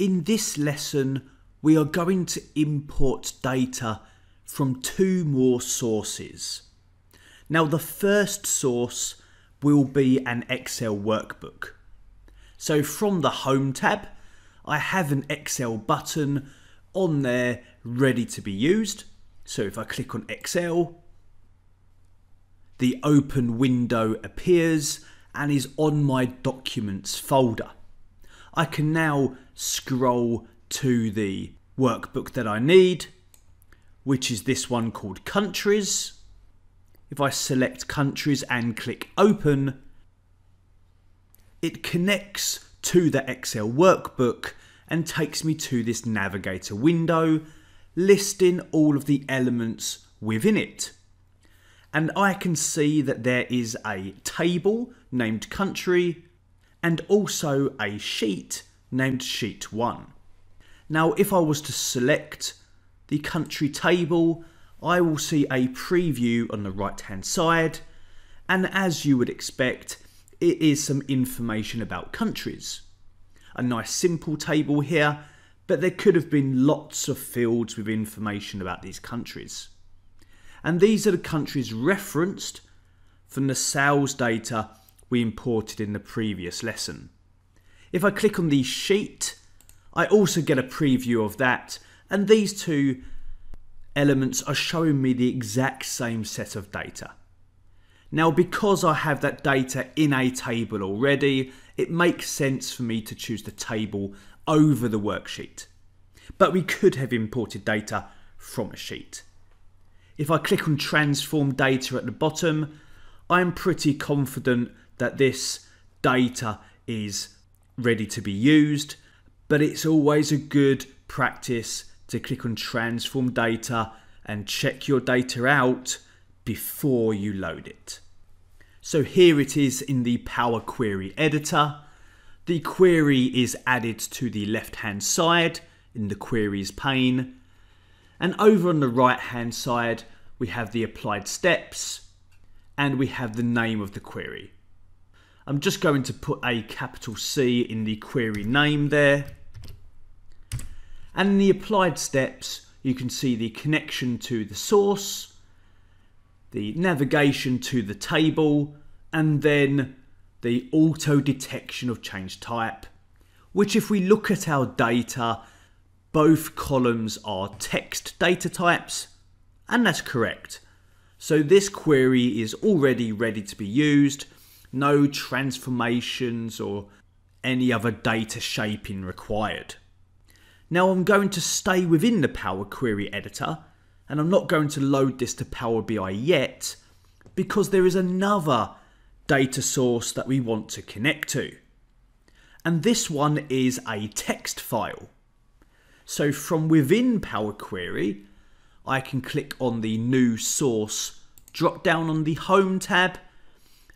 In this lesson, we are going to import data from two more sources. Now, the first source will be an Excel workbook. So from the Home tab, I have an Excel button on there ready to be used. So if I click on Excel, the open window appears and is on my documents folder. I can now scroll to the workbook that I need, which is this one called countries. If I select countries and click open, it connects to the Excel workbook and takes me to this navigator window listing all of the elements within it. And I can see that there is a table named country and also a sheet named sheet 1. Now if I was to select the country table I will see a preview on the right hand side and as you would expect it is some information about countries. A nice simple table here but there could have been lots of fields with information about these countries. And these are the countries referenced from the sales data we imported in the previous lesson. If I click on the sheet, I also get a preview of that and these two elements are showing me the exact same set of data. Now because I have that data in a table already, it makes sense for me to choose the table over the worksheet. But we could have imported data from a sheet. If I click on transform data at the bottom, I'm pretty confident that this data is ready to be used, but it's always a good practice to click on transform data and check your data out before you load it. So here it is in the Power Query editor. The query is added to the left hand side in the queries pane. And over on the right hand side, we have the applied steps and we have the name of the query. I'm just going to put a capital C in the query name there. And in the applied steps, you can see the connection to the source, the navigation to the table, and then the auto detection of change type, which if we look at our data, both columns are text data types, and that's correct. So this query is already ready to be used no transformations or any other data shaping required. Now I'm going to stay within the Power Query editor and I'm not going to load this to Power BI yet because there is another data source that we want to connect to. And this one is a text file. So from within Power Query, I can click on the new source drop down on the home tab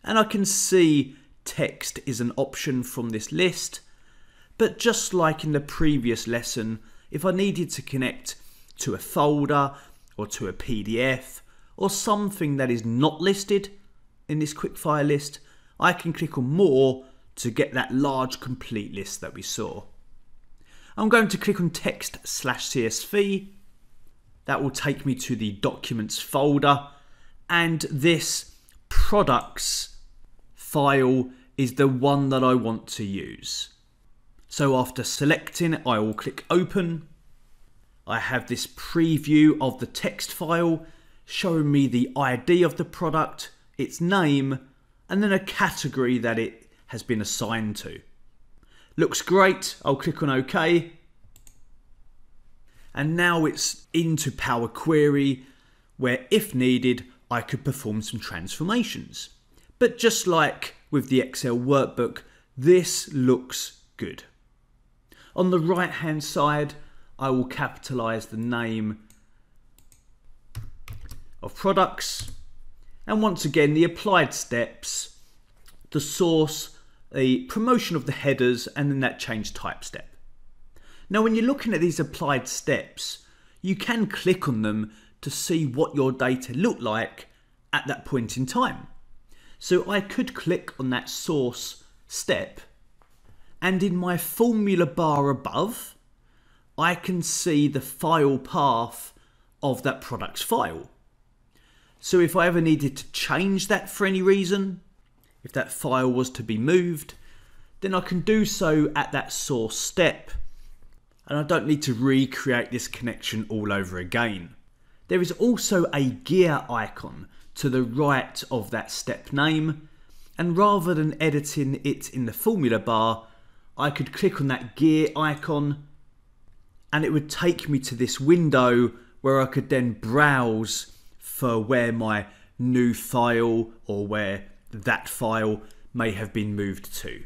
and I can see text is an option from this list. But just like in the previous lesson, if I needed to connect to a folder or to a PDF or something that is not listed in this quickfire list, I can click on more to get that large complete list that we saw. I'm going to click on text slash CSV. That will take me to the documents folder and this products file is the one that I want to use. So after selecting, I will click open. I have this preview of the text file showing me the ID of the product, its name, and then a category that it has been assigned to. Looks great, I'll click on OK. And now it's into Power Query where if needed, I could perform some transformations. But just like with the Excel workbook, this looks good. On the right hand side, I will capitalize the name of products. And once again, the applied steps, the source, the promotion of the headers, and then that change type step. Now, when you're looking at these applied steps, you can click on them to see what your data looked like at that point in time. So I could click on that source step and in my formula bar above, I can see the file path of that product's file. So if I ever needed to change that for any reason, if that file was to be moved, then I can do so at that source step and I don't need to recreate this connection all over again. There is also a gear icon to the right of that step name and rather than editing it in the formula bar, I could click on that gear icon and it would take me to this window where I could then browse for where my new file or where that file may have been moved to.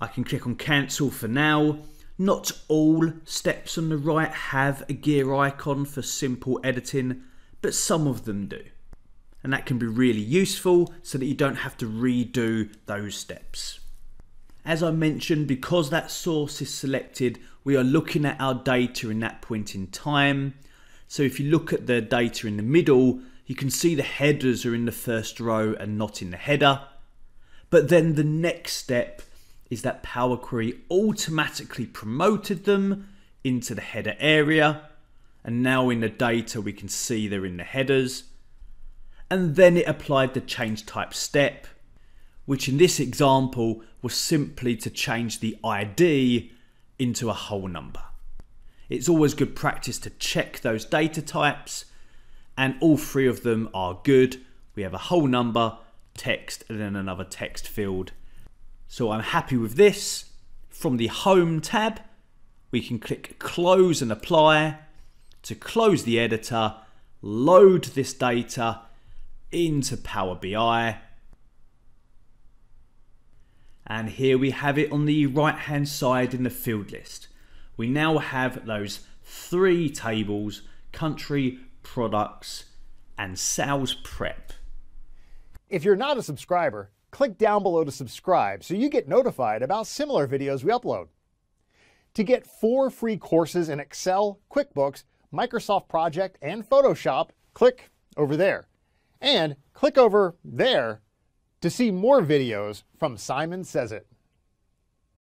I can click on cancel for now. Not all steps on the right have a gear icon for simple editing, but some of them do. And that can be really useful so that you don't have to redo those steps. As I mentioned, because that source is selected, we are looking at our data in that point in time. So if you look at the data in the middle, you can see the headers are in the first row and not in the header. But then the next step is that Power Query automatically promoted them into the header area. And now in the data, we can see they're in the headers. And then it applied the change type step, which in this example was simply to change the ID into a whole number. It's always good practice to check those data types and all three of them are good. We have a whole number, text, and then another text field. So I'm happy with this. From the Home tab, we can click Close and Apply to close the editor, load this data into Power BI. And here we have it on the right hand side in the field list. We now have those three tables, country, products, and sales prep. If you're not a subscriber, click down below to subscribe so you get notified about similar videos we upload. To get four free courses in Excel, QuickBooks, Microsoft Project, and Photoshop, click over there. And click over there to see more videos from Simon Sez IT.